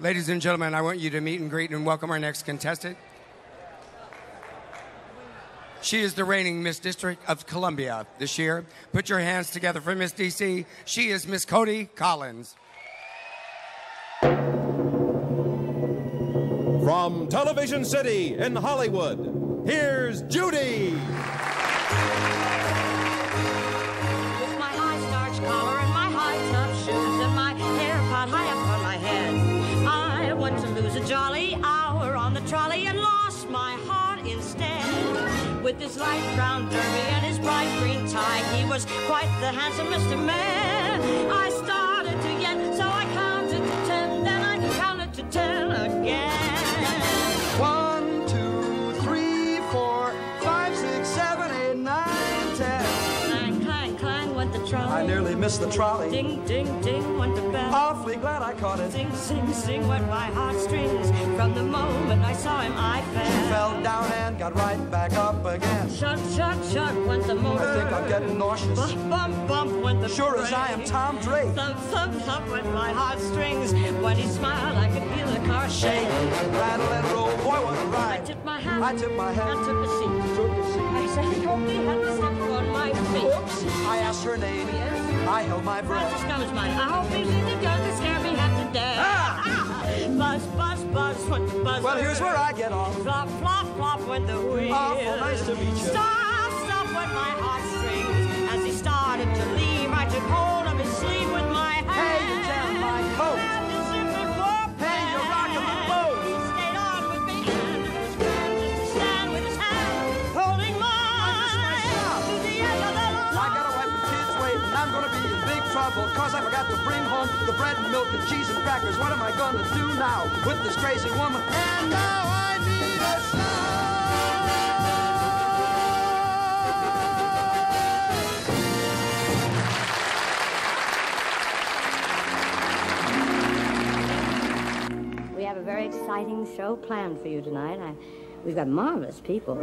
Ladies and gentlemen, I want you to meet and greet and welcome our next contestant. She is the reigning Miss District of Columbia this year. Put your hands together for Miss DC. She is Miss Coti Collins. From Television City in Hollywood, here's Judy. With his light brown derby and his bright green tie, he was quite the handsomest of men. I started to yet, so I counted to ten, then I counted to ten again. One, two, three, four, five, six, seven, eight, nine, ten. Clang, clang, clang went the trolley. I nearly missed the trolley. Ding, ding, ding went the bell. Awfully glad I caught it. Sing, sing, sing went my heartstrings. From the moment I saw him, I fell. Fell down and got right back. Chug, chug, chug went the motor. I think I'm getting nauseous. Bump, bump, bump went the Sure as I am. Tom Drake. Thump, thump, thump went my heartstrings. When he smiled, I could feel the car shake. Rattle and roll, boy, what a I ride. I tipped my hat. I tipped my hat. I took a seat. Took a seat. I said, I he had the step on my feet. Oops. I asked her name. Yes. I held my Francis breath. comes mine. I hope he's Well, here's where I get off. Flop, flop, flop went the wheel. Awful nice to meet you. Stop, stop went my heartstrings. As he started to leave, I took hold of his sleeve with trouble cause I forgot to bring home the bread and milk and cheese and crackers. What am I gonna do now with this crazy woman? And now I need a We have a very exciting show planned for you tonight. I, we've got marvelous people.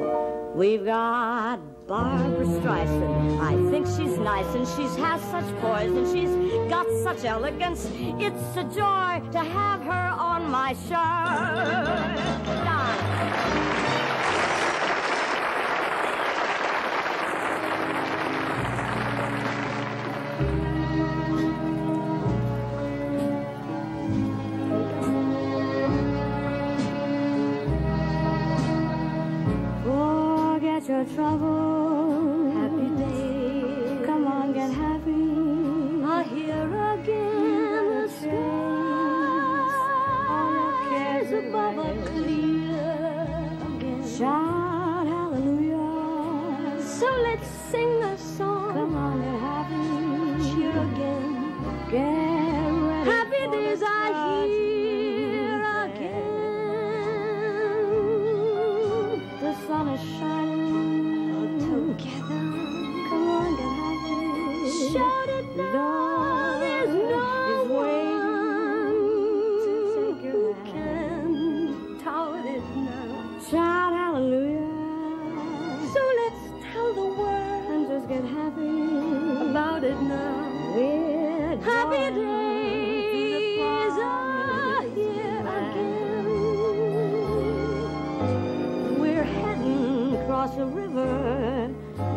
We've got Barbra Streisand. I think she's nice and she's has such poise and she's got such elegance. It's a joy to have her on my show. So let's sing a song.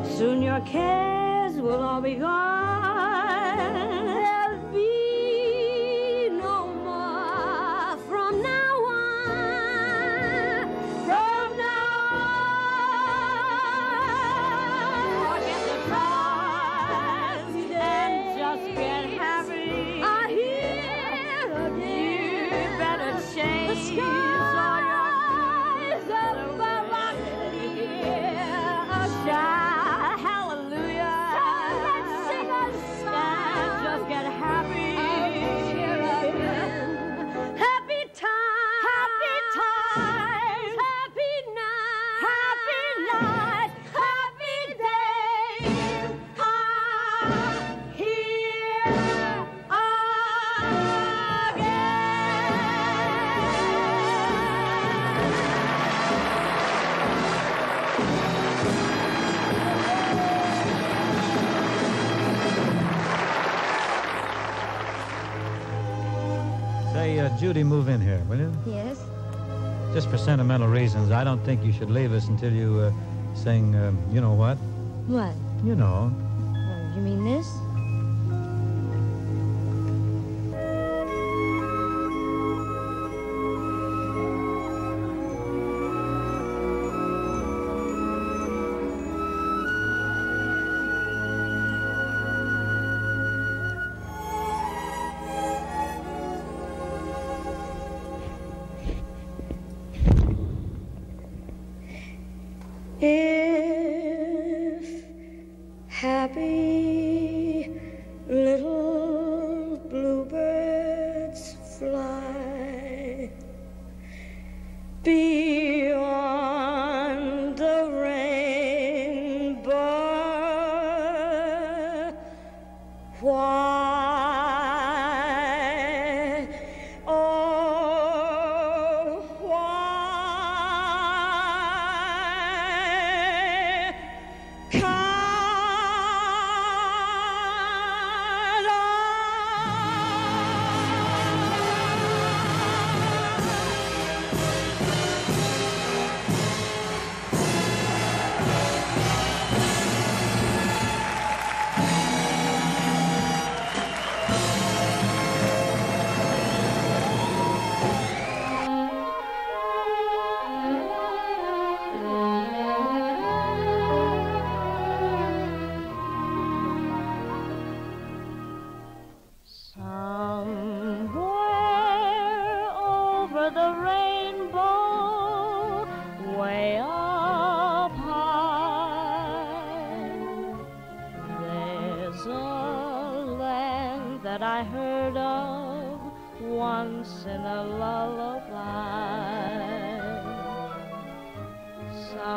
Soon your cares will all be gone. Judy move in here, will you? Yes. Just for sentimental reasons, I don't think you should leave us until you uh, sing, um, you know what? What? You know. Oh, you mean this?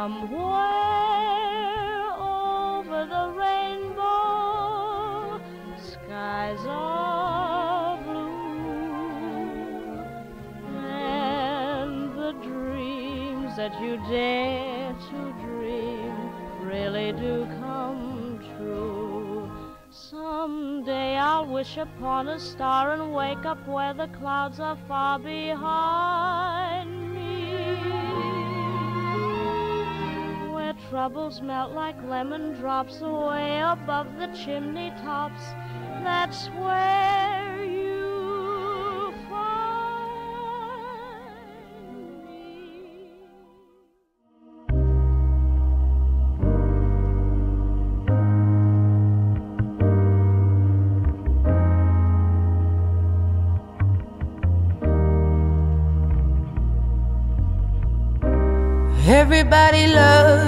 Somewhere over the rainbow, skies are blue, and the dreams that you dare to dream really do come true. Someday I'll wish upon a star and wake up where the clouds are far behind troubles melt like lemon drops away above the chimney tops. That's where you find me. Everybody loves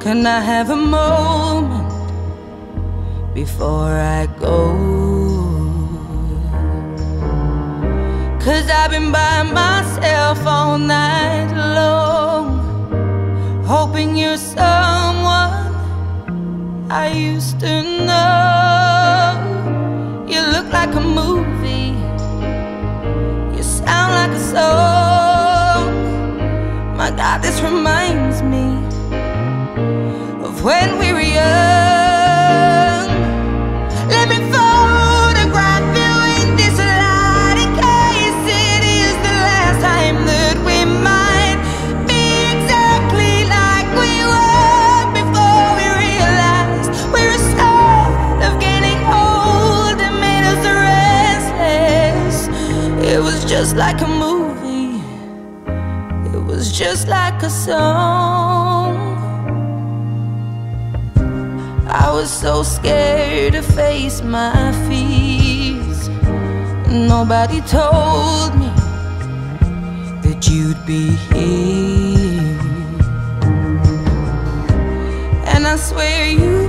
can I have a moment before I go? Cause I've been by myself all night long, hoping you're someone I used to know. You look like a movie you sound like a song. My God, this reminds me when we were young. Let me photograph you in this light in case it is the last time that we might be exactly like we were before we realized we're sort of getting old and made us restless. It was just like a movie. It was just like a song. I was so scared to face my fears. Nobody told me that you'd be here. And I swear you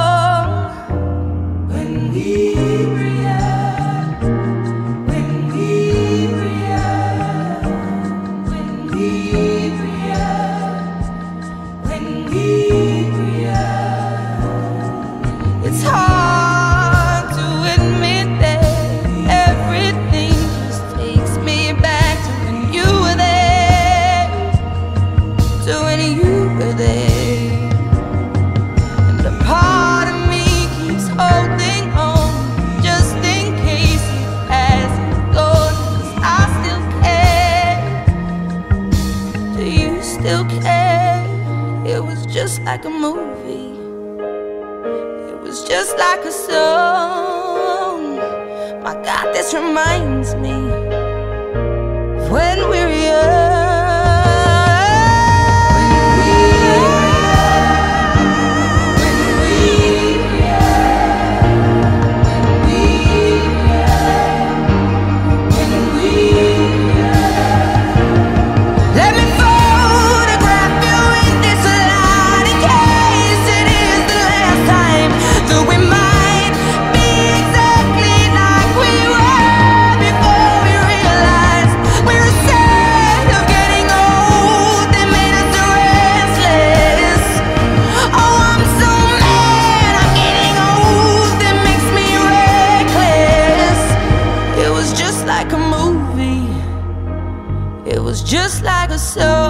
leave. It was just like a song. My God, this reminds me when we were young. so